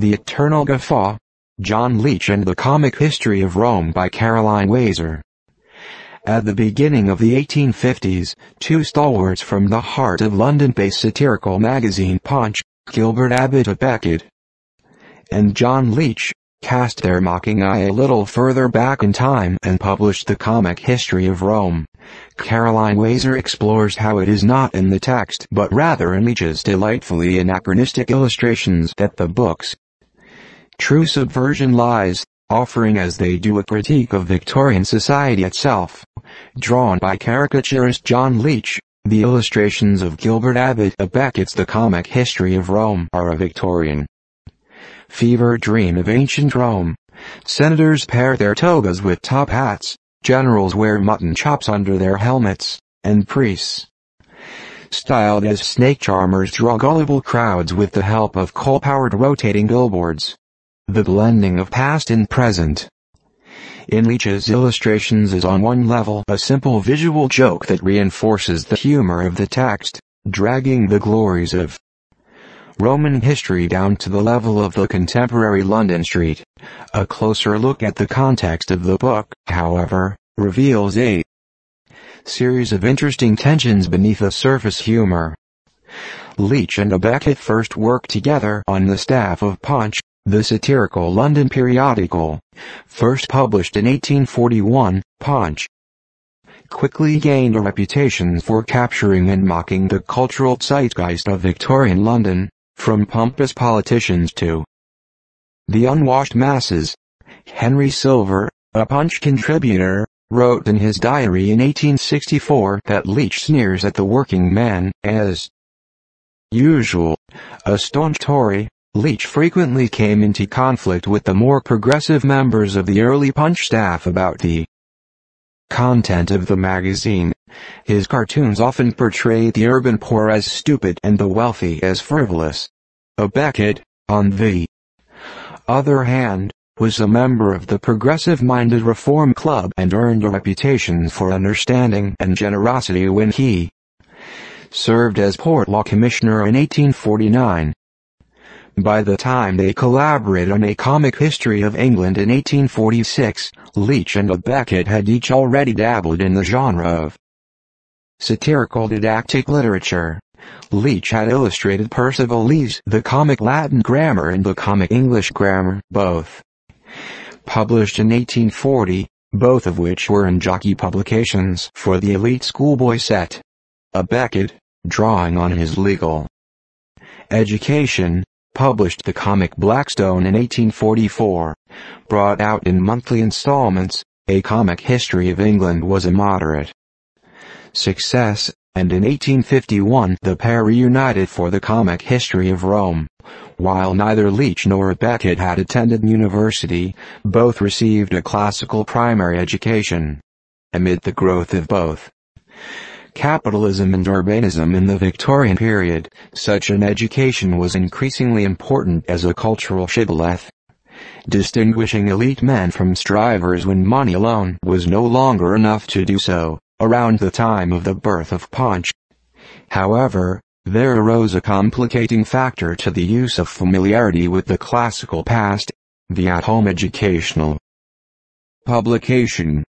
The Eternal Guffaw, John Leech and the Comic History of Rome by Caroline Wazer. At the beginning of the 1850s, two stalwarts from the heart of London-based satirical magazine Punch, Gilbert Abbott à Beckett, and John Leech, cast their mocking eye a little further back in time and published the comic history of Rome. Caroline Wazer explores how it is not in the text but rather in Leech's delightfully anachronistic illustrations that the book's true subversion lies, offering as they do a critique of Victorian society itself. Drawn by caricaturist John Leech, the illustrations of Gilbert Abbott à Beckett's The Comic History of Rome are a Victorian fever dream of ancient Rome. Senators pair their togas with top hats, generals wear mutton chops under their helmets, and priests, styled as snake charmers draw gullible crowds with the help of coal-powered rotating billboards. The blending of past and present. In Leech's illustrations is on one level a simple visual joke that reinforces the humor of the text, dragging the glories of Roman history down to the level of the contemporary London street. A closer look at the context of the book, however, reveals a series of interesting tensions beneath the surface humor. Leech and Beckett first worked together on the staff of Punch, the satirical London periodical. First published in 1841, Punch quickly gained a reputation for capturing and mocking the cultural zeitgeist of Victorian London, from pompous politicians to the unwashed masses. Henry Silver, a Punch contributor, wrote in his diary in 1864 that Leech sneers at the working man, as usual. A staunch Tory, Leech frequently came into conflict with the more progressive members of the early Punch staff about the content of the magazine. His cartoons often portrayed the urban poor as stupid and the wealthy as frivolous. A Beckett, on the other hand, was a member of the progressive-minded Reform Club and earned a reputation for understanding and generosity when he served as Poor Law Commissioner in 1849. By the time they collaborated on a comic history of England in 1846, Leech and Beckett had each already dabbled in the genre of satirical didactic literature. Leech had illustrated Percival Leigh's The Comic Latin Grammar and The Comic English Grammar, both published in 1840, both of which were in jockey publications for the elite schoolboy set. A Beckett, drawing on his legal education, published the comic Blackstone in 1844. Brought out in monthly installments, A Comic History of England was a moderate success, and in 1851 the pair reunited for the comic History of Rome. While neither Leech nor Beckett had attended university, both received a classical primary education. Amid the growth of both capitalism and urbanism in the Victorian period, such an education was increasingly important as a cultural shibboleth. Distinguishing elite men from strivers when money alone was no longer enough to do so, around the time of the birth of Punch. However, there arose a complicating factor to the use of familiarity with the classical past, the at-home educational publication.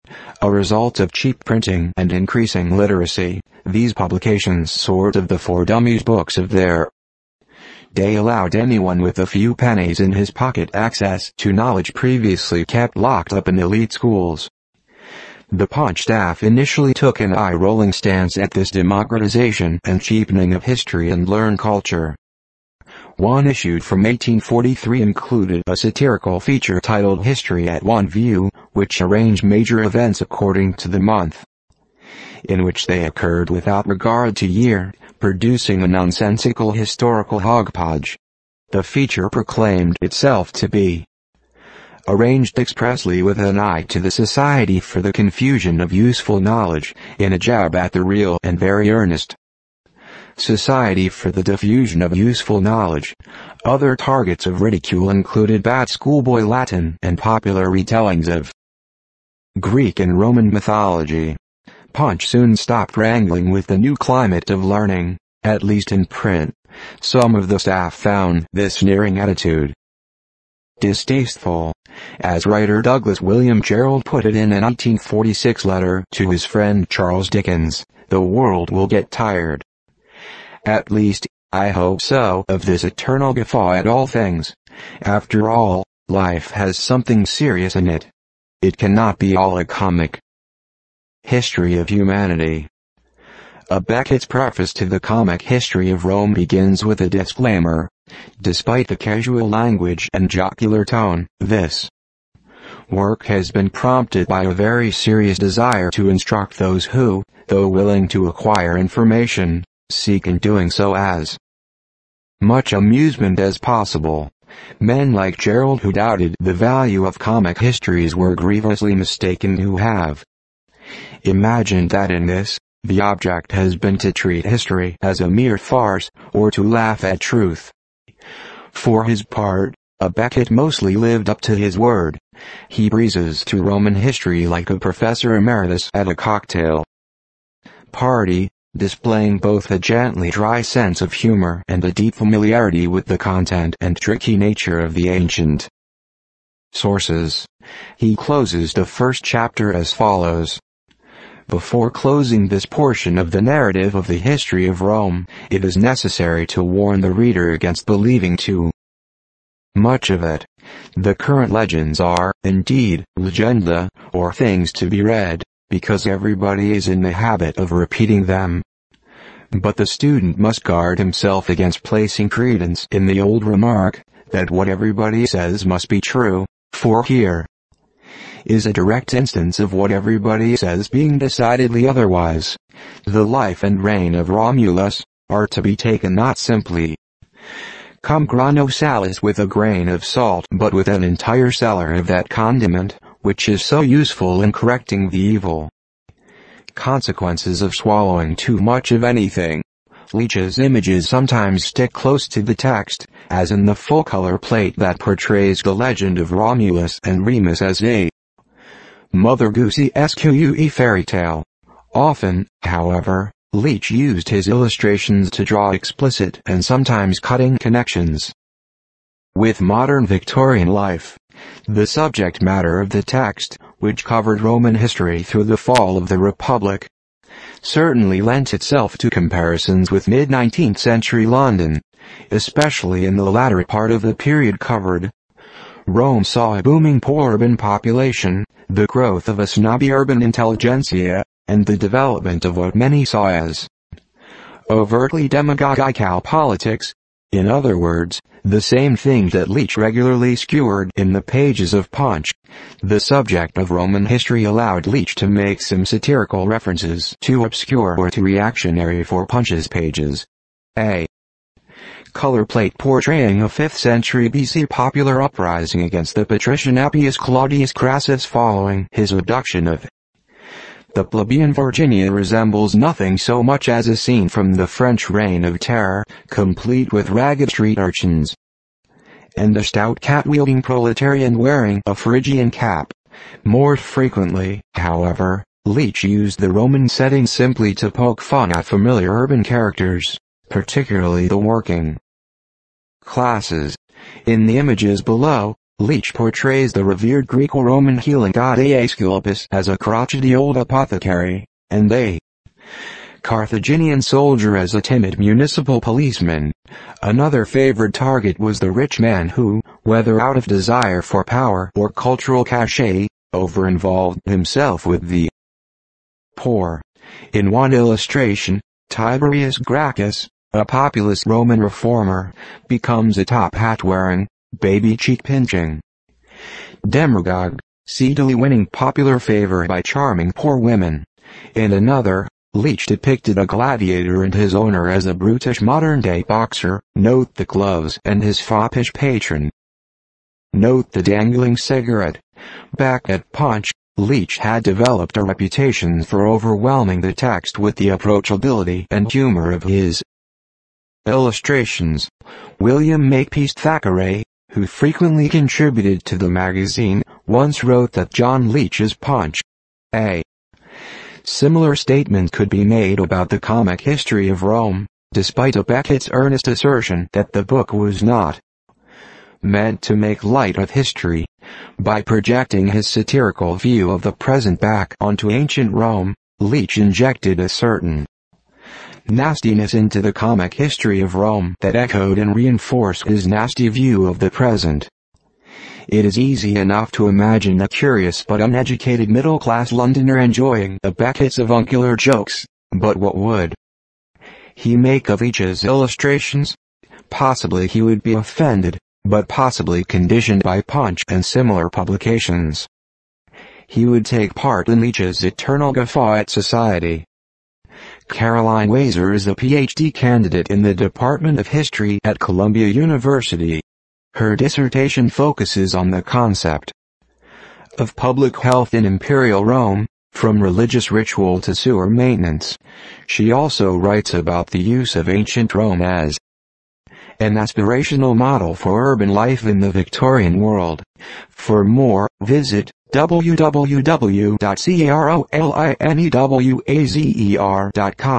A result of cheap printing and increasing literacy, these publications sort of the four dummies books of their day allowed anyone with a few pennies in his pocket access to knowledge previously kept locked up in elite schools. The Punch staff initially took an eye-rolling stance at this democratization and cheapening of history and learn culture. One issued from 1843 included a satirical feature titled History at One View, which arranged major events according to the month in which they occurred without regard to year, producing a nonsensical historical hodgepodge. The feature proclaimed itself to be arranged expressly with an eye to the Society for the Confusion of Useful Knowledge, in a jab at the real and very earnest Society for the Diffusion of Useful Knowledge. Other targets of ridicule included bad schoolboy Latin and popular retellings of Greek and Roman mythology. Punch soon stopped wrangling with the new climate of learning, at least in print. Some of the staff found this sneering attitude distasteful. As writer Douglas William Jerrold put it in an 1846 letter to his friend Charles Dickens, the world will get tired. At least, I hope so, of this eternal guffaw at all things. After all, life has something serious in it. It cannot be all a comic. History of Humanity a Beckett's preface to the comic history of Rome begins with a disclaimer. Despite the casual language and jocular tone, this work has been prompted by a very serious desire to instruct those who, though willing to acquire information, seek in doing so as much amusement as possible. Men like Jerrold who doubted the value of comic histories were grievously mistaken who have imagined that in this the object has been to treat history as a mere farce, or to laugh at truth. For his part, a Beckett mostly lived up to his word. He breezes through Roman history like a professor emeritus at a cocktail party, displaying both a gently dry sense of humor and a deep familiarity with the content and tricky nature of the ancient sources. He closes the first chapter as follows. Before closing this portion of the narrative of the history of Rome, it is necessary to warn the reader against believing too much of it. The current legends are, indeed, legenda, or things to be read, because everybody is in the habit of repeating them. But the student must guard himself against placing credence in the old remark, that what everybody says must be true, for here, is a direct instance of what everybody says being decidedly otherwise. The life and reign of Romulus are to be taken not simply cum grano salis with a grain of salt but with an entire cellar of that condiment, which is so useful in correcting the evil consequences of swallowing too much of anything. Leech's images sometimes stick close to the text, as in the full-color plate that portrays the legend of Romulus and Remus as a Mother Goosey SQUE fairy tale. Often, however, Leech used his illustrations to draw explicit and sometimes cutting connections with modern Victorian life. The subject matter of the text, which covered Roman history through the fall of the Republic, certainly lent itself to comparisons with mid-19th century London, especially in the latter part of the period covered. Rome saw a booming poor urban population, the growth of a snobby urban intelligentsia, and the development of what many saw as overtly demagogical politics. In other words, the same thing that Leech regularly skewered in the pages of Punch. The subject of Roman history allowed Leech to make some satirical references too obscure or too reactionary for Punch's pages. A color plate portraying a 5th century BC popular uprising against the patrician Appius Claudius Crassus following his abduction of the plebeian Virginia resembles nothing so much as a scene from the French Reign of Terror, complete with ragged street urchins and a stout cat-wielding proletarian wearing a Phrygian cap. More frequently, however, Leech used the Roman setting simply to poke fun at familiar urban characters, particularly the working classes. In the images below, Leech portrays the revered Greco-Roman healing god Aesculapius as a crotchety old apothecary, and a Carthaginian soldier as a timid municipal policeman. Another favored target was the rich man who, whether out of desire for power or cultural cachet, over-involved himself with the poor. In one illustration, Tiberius Gracchus, a populist Roman reformer, becomes a top hat-wearing, baby cheek-pinching demagogue, seedily winning popular favor by charming poor women. In another, Leech depicted a gladiator and his owner as a brutish modern-day boxer, note the gloves and his foppish patron. Note the dangling cigarette. Back at Punch, Leech had developed a reputation for overwhelming the text with the approachability and humor of his Illustrations William Makepeace Thackeray, who frequently contributed to the magazine, once wrote that John Leech's Punch. A similar statement could be made about the comic history of Rome, despite a Beckett's earnest assertion that the book was not meant to make light of history. By projecting his satirical view of the present back onto ancient Rome, Leech injected a certain nastiness into the comic history of Rome that echoed and reinforced his nasty view of the present. It is easy enough to imagine a curious but uneducated middle-class Londoner enjoying the Beckett's avuncular jokes, but what would he make of Leech's illustrations? Possibly he would be offended, but possibly conditioned by Punch and similar publications. He would take part in Leech's eternal guffaw at society. Caroline Wazer is a PhD candidate in the Department of History at Columbia University. Her dissertation focuses on the concept of public health in Imperial Rome, from religious ritual to sewer maintenance. She also writes about the use of ancient Rome as an aspirational model for urban life in the Victorian world. For more, visit www.carolinewazer.com.